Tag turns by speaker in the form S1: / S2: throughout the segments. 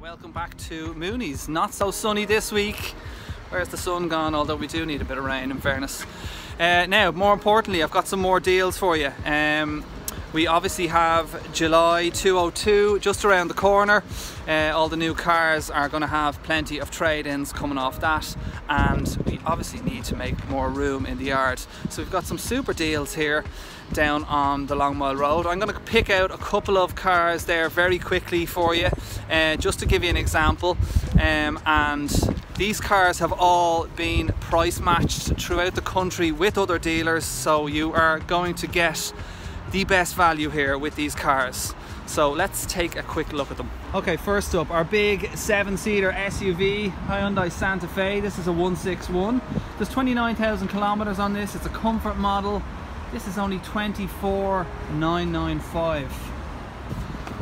S1: welcome back to Mooney's. Not so sunny this week. Where's the sun gone? Although we do need a bit of rain in fairness. Uh, now, more importantly, I've got some more deals for you. Um, we obviously have July 202 just around the corner. Uh, all the new cars are going to have plenty of trade-ins coming off that and we obviously need to make more room in the yard. So we've got some super deals here down on the Long Mile Road. I'm going to pick out a couple of cars there very quickly for you uh, just to give you an example um, and these cars have all been price matched throughout the country with other dealers so you are going to get the best value here with these cars. So let's take a quick look at them. Okay, first up, our big seven-seater SUV, Hyundai Santa Fe. This is a 161. There's 29,000 kilometers on this. It's a comfort model. This is only 24,995.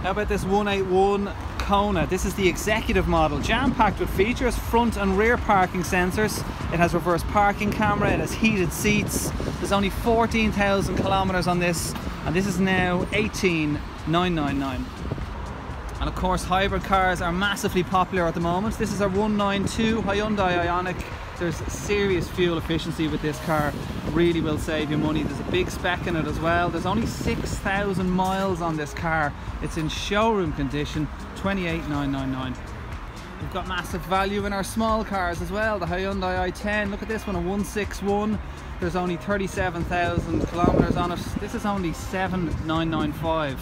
S1: How about this 181 Kona? This is the executive model, jam-packed with features, front and rear parking sensors. It has reverse parking camera, it has heated seats. There's only 14,000 kilometers on this and this is now 18,999 and of course hybrid cars are massively popular at the moment this is a 192 Hyundai Ioniq there's serious fuel efficiency with this car really will save you money there's a big spec in it as well there's only 6,000 miles on this car it's in showroom condition 28,999 We've got massive value in our small cars as well. The Hyundai i10, look at this one, a 161. There's only 37,000 kilometers on it. This is only 7,995.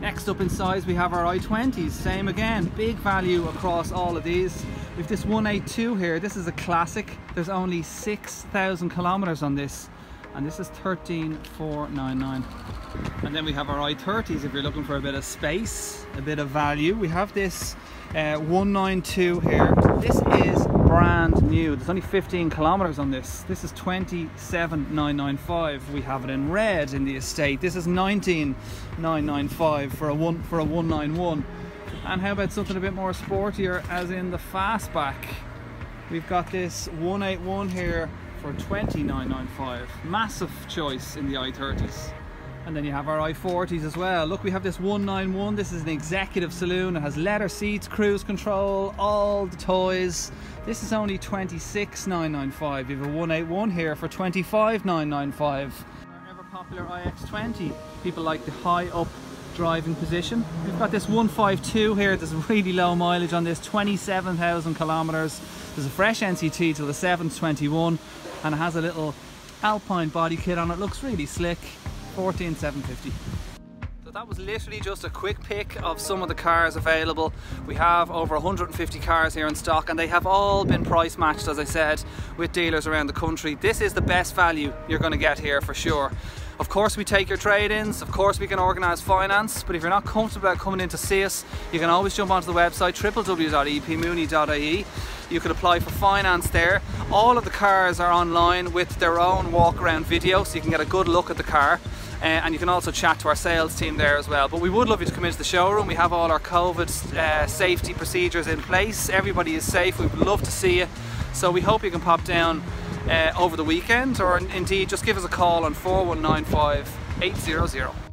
S1: Next up in size we have our i20s, same again, big value across all of these. We've this 182 here, this is a classic. There's only 6,000 kilometers on this and this is 13499 and then we have our i30s if you're looking for a bit of space a bit of value. We have this uh, 192 here. This is brand new. There's only 15 kilometers on this. This is 27995 we have it in red in the estate. This is 19995 for a one for a 191 and how about something a bit more sportier as in the fastback? We've got this 181 here for 29.95 massive choice in the i30s and then you have our i40s as well. Look we have this 191 this is an executive saloon. It has leather seats cruise control all the toys. This is only 26,995 you have a 181 here for 25,995 our ever popular iX20 people like the high up driving position. We've got this 152 here. There's really low mileage on this 27,000 kilometers. There's a fresh NCT till the 721 and it has a little Alpine body kit on. It looks really slick 14,750. So that was literally just a quick pick of some of the cars available. We have over 150 cars here in stock and they have all been price matched as I said with dealers around the country. This is the best value you're going to get here for sure. Of course we take your trade-ins, of course we can organise finance, but if you're not comfortable about coming in to see us, you can always jump onto the website www.epmooney.ie. You can apply for finance there. All of the cars are online with their own walk around video so you can get a good look at the car. Uh, and you can also chat to our sales team there as well. But we would love you to come into the showroom. We have all our COVID uh, safety procedures in place. Everybody is safe. We would love to see you. So we hope you can pop down uh, over the weekend or indeed just give us a call on 4195 800.